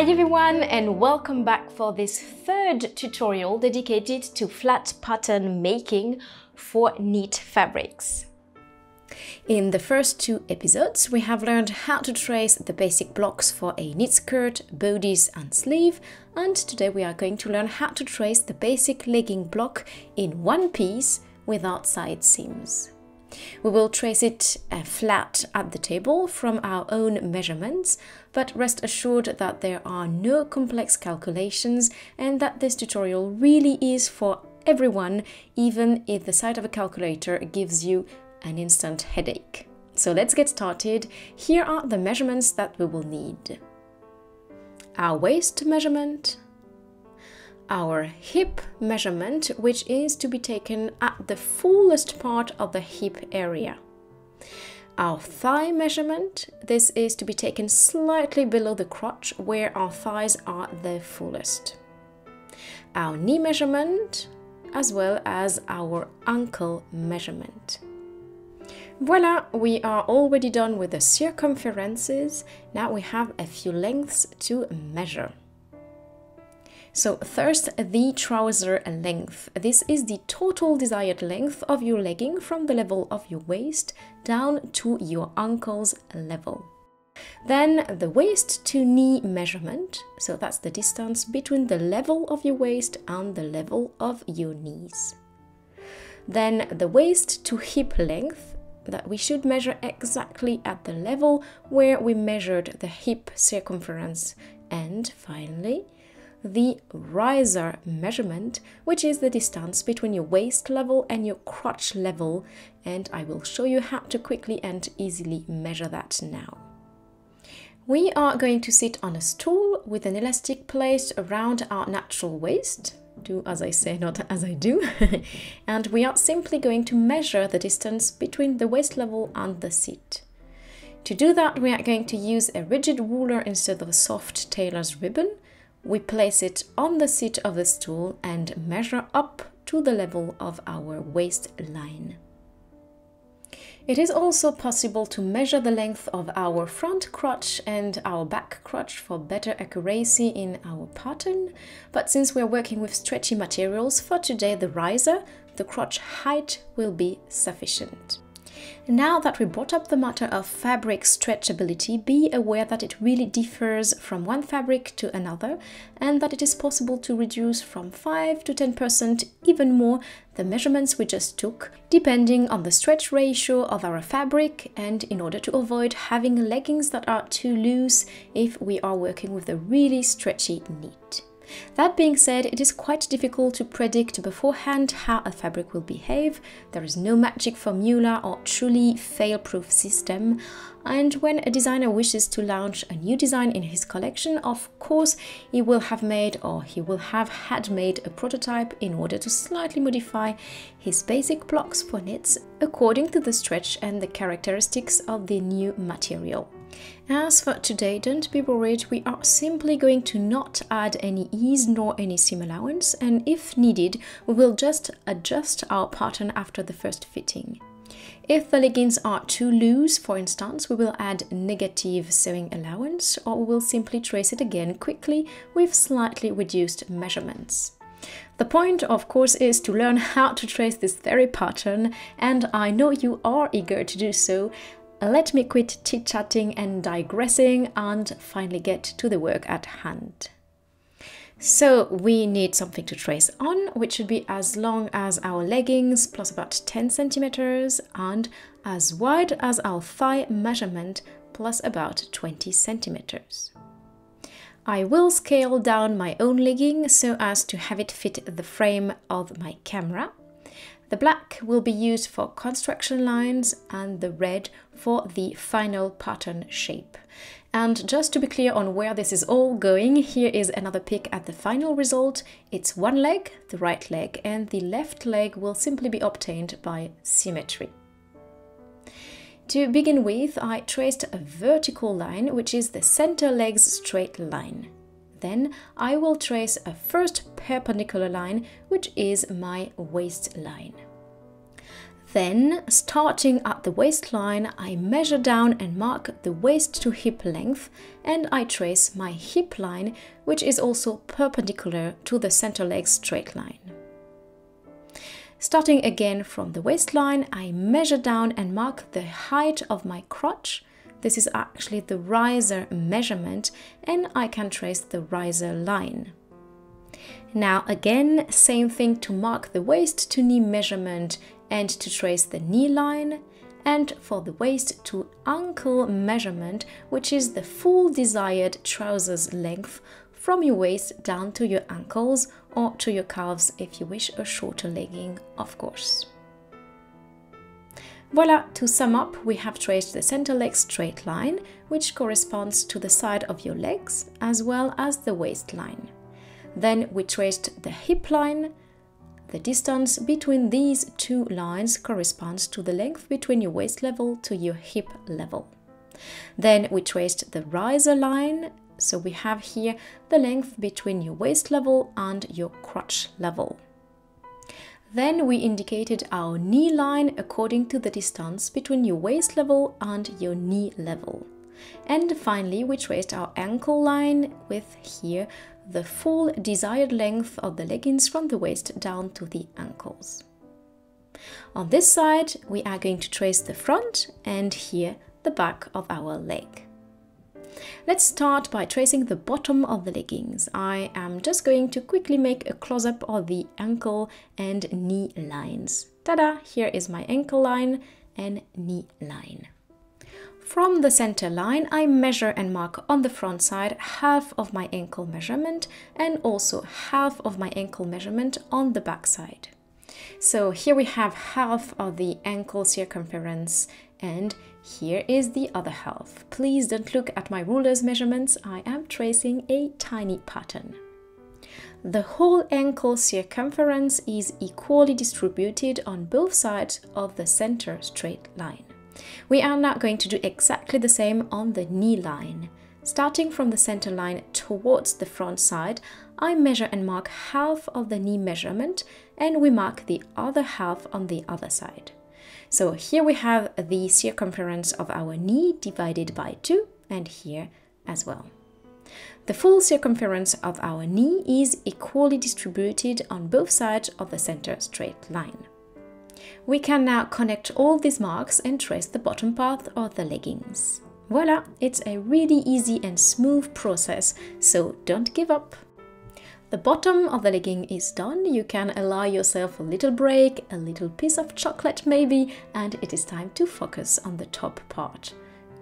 Hi everyone and welcome back for this third tutorial dedicated to flat pattern making for knit fabrics. In the first two episodes, we have learned how to trace the basic blocks for a knit skirt, bodice and sleeve, and today we are going to learn how to trace the basic legging block in one piece without side seams. We will trace it uh, flat at the table from our own measurements, but rest assured that there are no complex calculations and that this tutorial really is for everyone, even if the sight of a calculator gives you an instant headache. So let's get started. Here are the measurements that we will need. Our waist measurement, our hip measurement, which is to be taken at the fullest part of the hip area. Our thigh measurement, this is to be taken slightly below the crotch where our thighs are the fullest. Our knee measurement, as well as our ankle measurement. Voila, we are already done with the circumferences. Now we have a few lengths to measure. So first, the trouser length. This is the total desired length of your legging from the level of your waist down to your ankles level. Then the waist to knee measurement, so that's the distance between the level of your waist and the level of your knees. Then the waist to hip length, that we should measure exactly at the level where we measured the hip circumference. And finally, the riser measurement, which is the distance between your waist level and your crotch level, and I will show you how to quickly and easily measure that now. We are going to sit on a stool with an elastic placed around our natural waist, do as I say, not as I do, and we are simply going to measure the distance between the waist level and the seat. To do that, we are going to use a rigid ruler instead of a soft tailor's ribbon, we place it on the seat of the stool and measure up to the level of our waistline. It is also possible to measure the length of our front crotch and our back crotch for better accuracy in our pattern, but since we're working with stretchy materials, for today the riser, the crotch height will be sufficient. Now that we brought up the matter of fabric stretchability, be aware that it really differs from one fabric to another and that it is possible to reduce from 5 to 10%, even more, the measurements we just took, depending on the stretch ratio of our fabric and in order to avoid having leggings that are too loose if we are working with a really stretchy knit. That being said, it is quite difficult to predict beforehand how a fabric will behave. There is no magic formula or truly fail-proof system. And when a designer wishes to launch a new design in his collection, of course, he will have made or he will have had made a prototype in order to slightly modify his basic blocks for knits according to the stretch and the characteristics of the new material. As for today, don't be worried, we are simply going to not add any ease nor any seam allowance and if needed, we will just adjust our pattern after the first fitting. If the leggings are too loose, for instance, we will add negative sewing allowance or we will simply trace it again quickly with slightly reduced measurements. The point, of course, is to learn how to trace this very pattern, and I know you are eager to do so, Uh, let me quit chit chatting and digressing and finally get to the work at hand. So we need something to trace on, which should be as long as our leggings plus about 10 centimeters and as wide as our thigh measurement plus about 20 centimeters. I will scale down my own legging so as to have it fit the frame of my camera the black will be used for construction lines and the red for the final pattern shape. And just to be clear on where this is all going, here is another pic at the final result. It's one leg, the right leg, and the left leg will simply be obtained by symmetry. To begin with, I traced a vertical line, which is the center leg's straight line. Then I will trace a first perpendicular line, which is my waistline. Then, starting at the waistline, I measure down and mark the waist to hip length and I trace my hip line, which is also perpendicular to the center leg straight line. Starting again from the waistline, I measure down and mark the height of my crotch. This is actually the riser measurement and I can trace the riser line. Now again, same thing to mark the waist to knee measurement and to trace the knee line, and for the waist to ankle measurement, which is the full desired trousers length from your waist down to your ankles or to your calves if you wish a shorter legging, of course. Voila, to sum up, we have traced the center leg straight line, which corresponds to the side of your legs, as well as the waistline. Then we traced the hip line, the distance between these two lines corresponds to the length between your waist level to your hip level. Then we traced the riser line, so we have here the length between your waist level and your crotch level. Then we indicated our knee line according to the distance between your waist level and your knee level. And finally, we traced our ankle line with here the full desired length of the leggings from the waist down to the ankles. On this side, we are going to trace the front and here the back of our leg. Let's start by tracing the bottom of the leggings. I am just going to quickly make a close-up of the ankle and knee lines. Ta-da! Here is my ankle line and knee line. From the center line, I measure and mark on the front side half of my ankle measurement and also half of my ankle measurement on the back side. So here we have half of the ankle circumference and here is the other half. Please don't look at my ruler's measurements, I am tracing a tiny pattern. The whole ankle circumference is equally distributed on both sides of the center straight line. We are now going to do exactly the same on the knee line. Starting from the center line towards the front side, I measure and mark half of the knee measurement and we mark the other half on the other side. So here we have the circumference of our knee divided by 2 and here as well. The full circumference of our knee is equally distributed on both sides of the center straight line. We can now connect all these marks and trace the bottom part of the leggings. Voila, it's a really easy and smooth process, so don't give up. The bottom of the legging is done, you can allow yourself a little break, a little piece of chocolate maybe, and it is time to focus on the top part.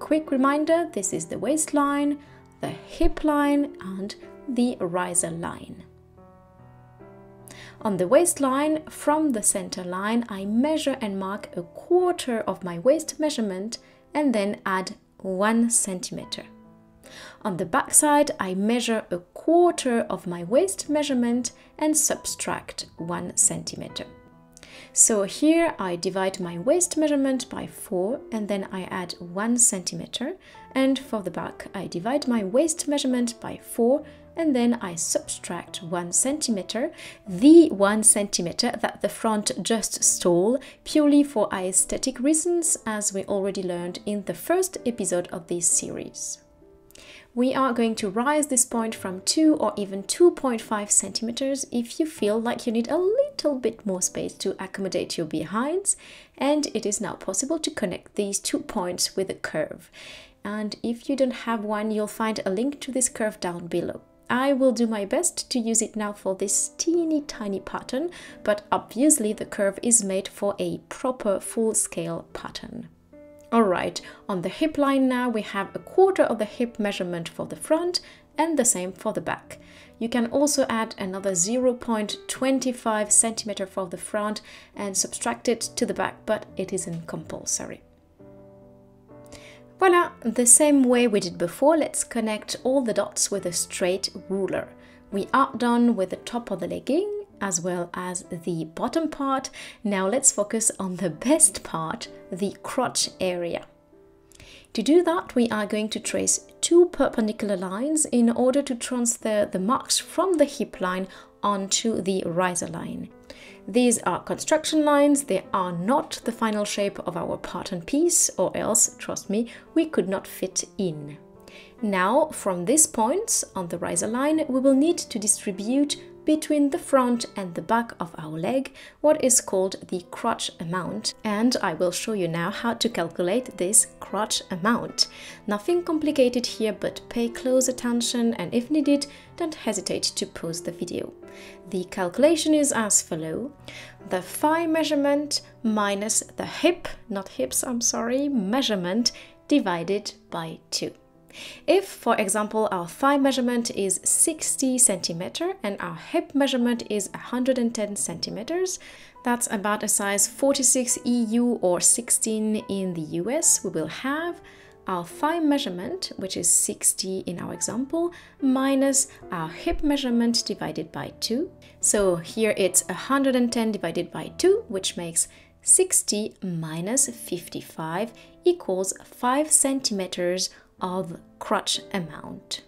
Quick reminder, this is the waistline, the hip line and the riser line. On the waistline, from the center line, I measure and mark a quarter of my waist measurement and then add 1 centimeter. On the back side, I measure a quarter of my waist measurement and subtract 1 centimeter. So here I divide my waist measurement by 4 and then I add 1 centimeter and for the back I divide my waist measurement by 4 and then I subtract one centimeter, the one centimeter that the front just stole purely for aesthetic reasons as we already learned in the first episode of this series. We are going to rise this point from 2 or even 2.5 centimeters if you feel like you need a little bit more space to accommodate your behinds and it is now possible to connect these two points with a curve. And if you don't have one, you'll find a link to this curve down below. I will do my best to use it now for this teeny tiny pattern, but obviously the curve is made for a proper full-scale pattern. Alright, on the hip line now we have a quarter of the hip measurement for the front and the same for the back. You can also add another 0.25 centimeter for the front and subtract it to the back, but it isn't compulsory. Voila, the same way we did before, let's connect all the dots with a straight ruler. We are done with the top of the legging as well as the bottom part. Now let's focus on the best part, the crotch area. To do that, we are going to trace two perpendicular lines in order to transfer the marks from the hip line onto the riser line. These are construction lines, they are not the final shape of our pattern piece, or else, trust me, we could not fit in. Now, from this point on the riser line, we will need to distribute between the front and the back of our leg, what is called the crotch amount. And I will show you now how to calculate this crotch amount. Nothing complicated here, but pay close attention and if needed, don't hesitate to pause the video. The calculation is as follow. The thigh measurement minus the hip, not hips, I'm sorry, measurement divided by 2. If, for example, our thigh measurement is 60 centimeter and our hip measurement is 110 centimeters, that's about a size 46 EU or 16 in the US, we will have our thigh measurement, which is 60 in our example, minus our hip measurement divided by 2. So here it's 110 divided by 2, which makes 60 minus 55 equals 5 centimeters of crotch amount.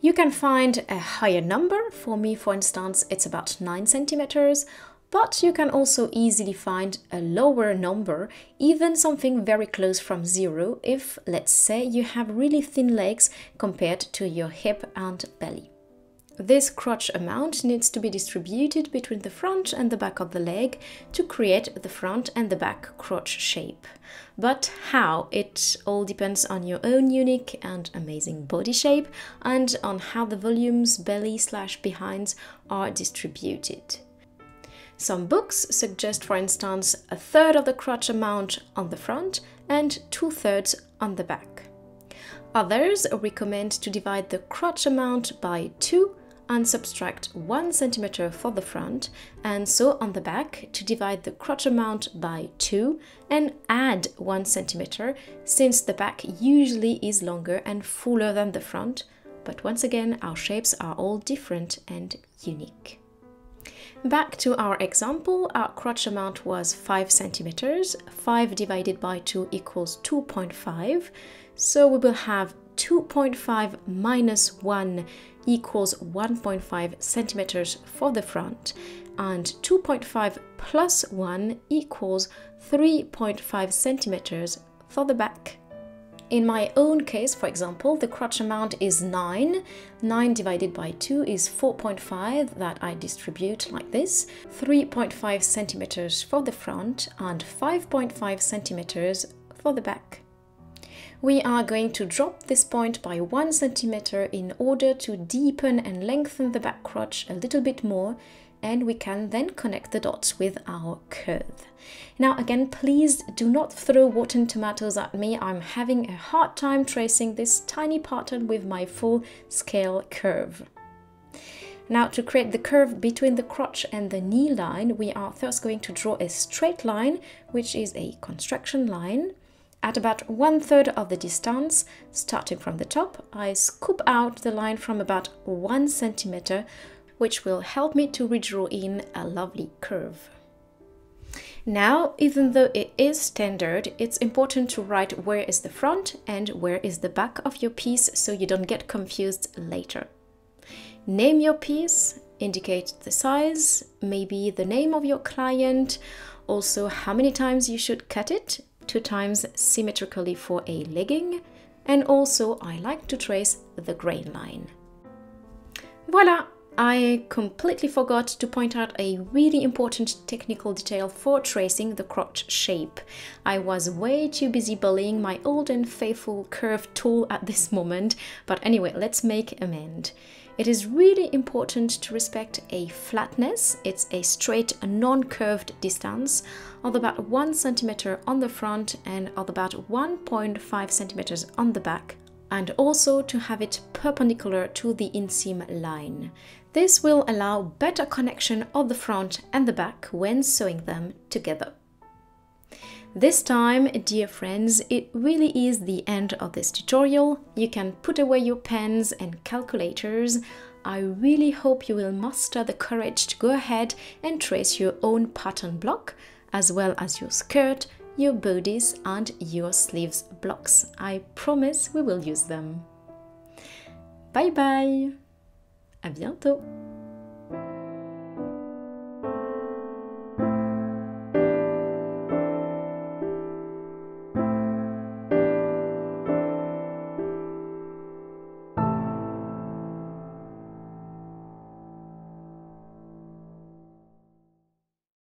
You can find a higher number. For me, for instance, it's about 9 centimeters, but you can also easily find a lower number, even something very close from zero, if, let's say, you have really thin legs compared to your hip and belly. This crotch amount needs to be distributed between the front and the back of the leg to create the front and the back crotch shape. But how? It all depends on your own unique and amazing body shape and on how the volumes belly slash behinds are distributed. Some books suggest, for instance, a third of the crotch amount on the front and two thirds on the back. Others recommend to divide the crotch amount by 2 and subtract 1 cm for the front and so on the back to divide the crotch amount by 2 and add 1 cm since the back usually is longer and fuller than the front but once again our shapes are all different and unique. Back to our example, our crotch amount was 5 centimeters. 5 divided by 2 equals 2.5. So we will have 2.5 minus 1 equals 1.5 centimeters for the front and 2.5 plus 1 equals 3.5 centimeters for the back. In my own case, for example, the crotch amount is 9. 9 divided by 2 is 4.5 that I distribute like this. 3.5 centimeters for the front and 5.5 centimeters for the back we are going to drop this point by one centimeter in order to deepen and lengthen the back crotch a little bit more and we can then connect the dots with our curve. Now again, please do not throw rotten tomatoes at me. I'm having a hard time tracing this tiny pattern with my full scale curve. Now to create the curve between the crotch and the knee line, we are first going to draw a straight line, which is a construction line. At about one third of the distance, starting from the top, I scoop out the line from about one centimeter, which will help me to redraw in a lovely curve. Now, even though it is standard, it's important to write where is the front and where is the back of your piece so you don't get confused later. Name your piece, indicate the size, maybe the name of your client, also how many times you should cut it two times symmetrically for a legging and also I like to trace the grain line. Voila! I completely forgot to point out a really important technical detail for tracing the crotch shape. I was way too busy bullying my old and faithful curved tool at this moment, but anyway, let's make amend. It is really important to respect a flatness, it's a straight non-curved distance of about 1 centimeter on the front and of about 1.5 centimeters on the back and also to have it perpendicular to the inseam line. This will allow better connection of the front and the back when sewing them together. This time, dear friends, it really is the end of this tutorial. You can put away your pens and calculators. I really hope you will muster the courage to go ahead and trace your own pattern block, as well as your skirt, your bodice and your sleeves blocks. I promise we will use them. Bye bye! À bientôt!